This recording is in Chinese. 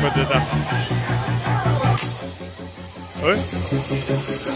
不知道。哎。